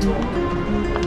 と思う。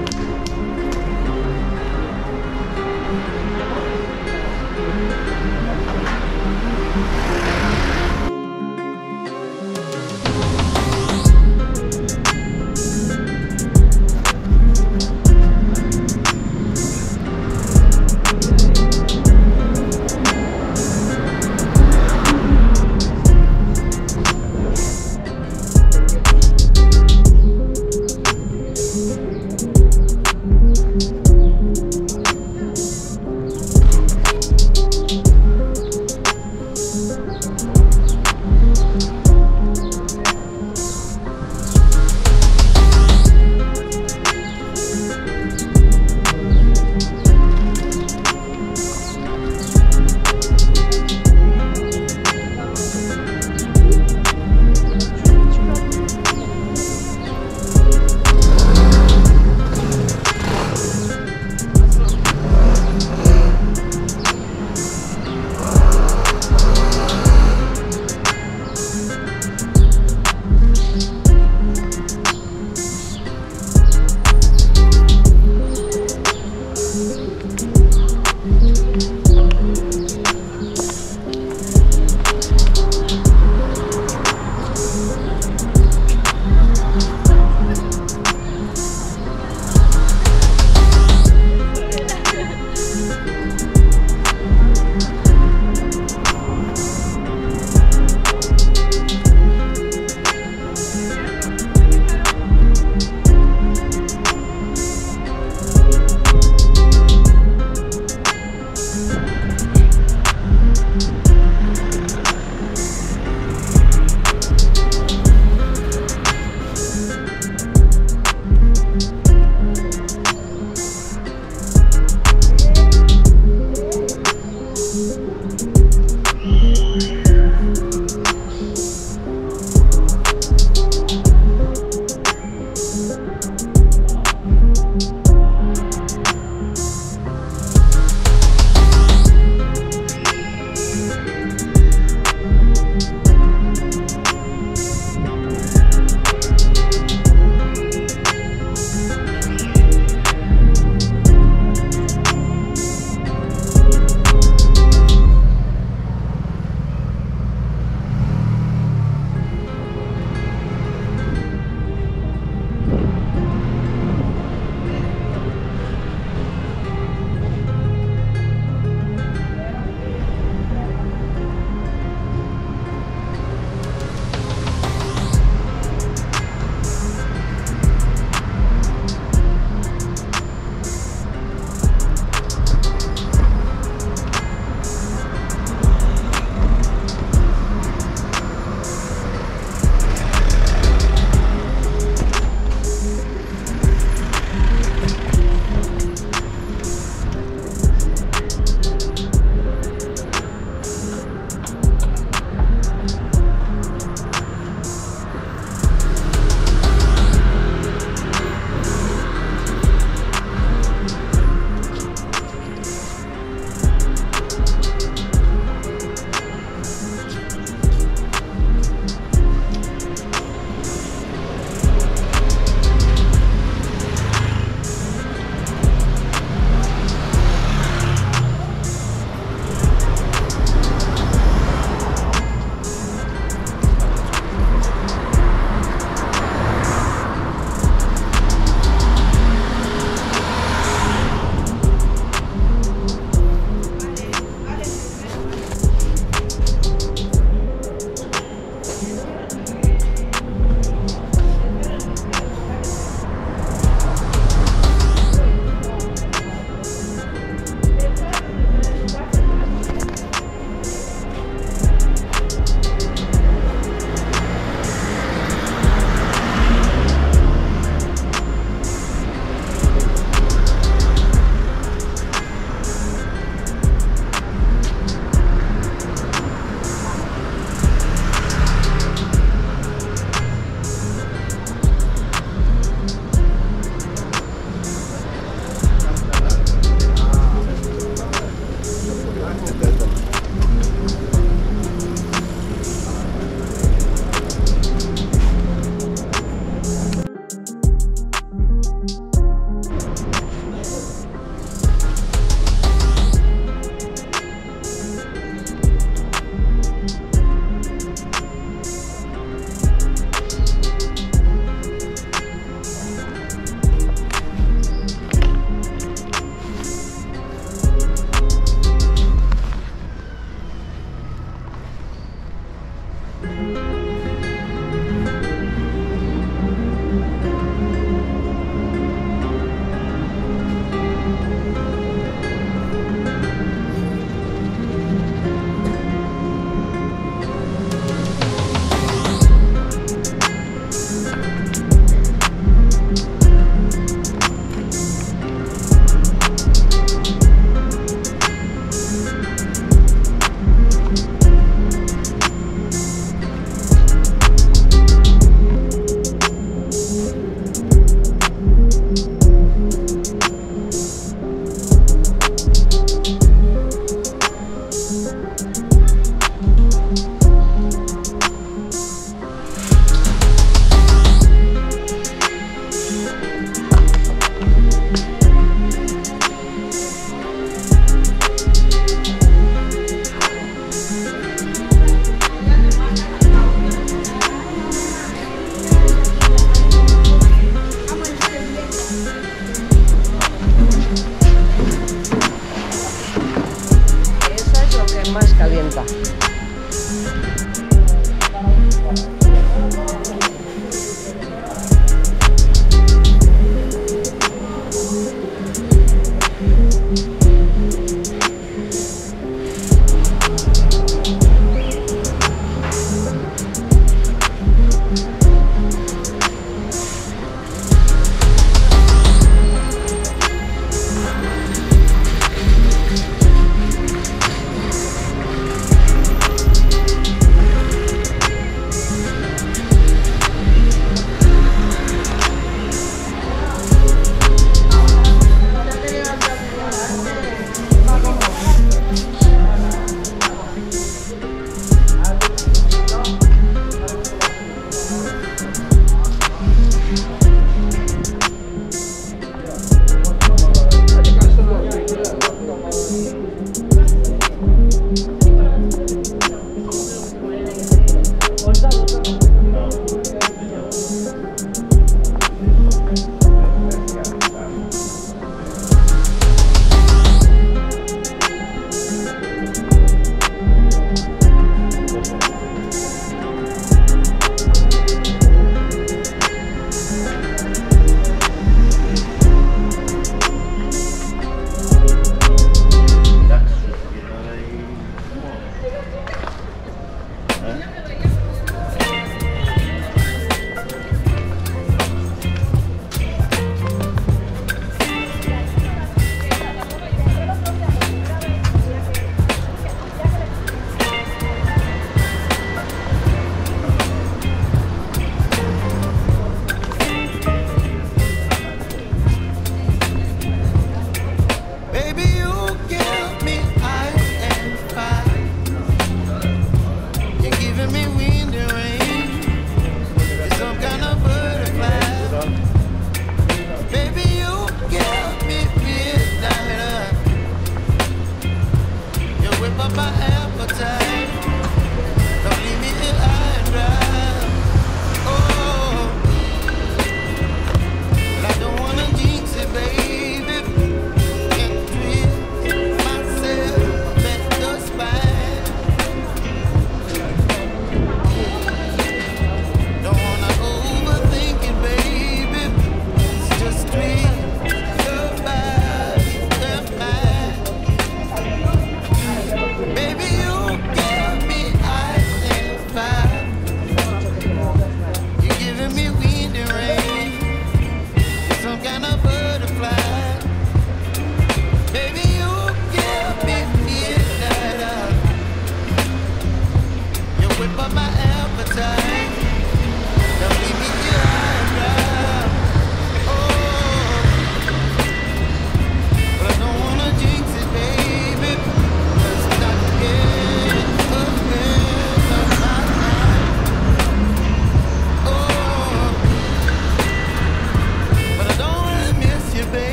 más calienta.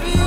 baby.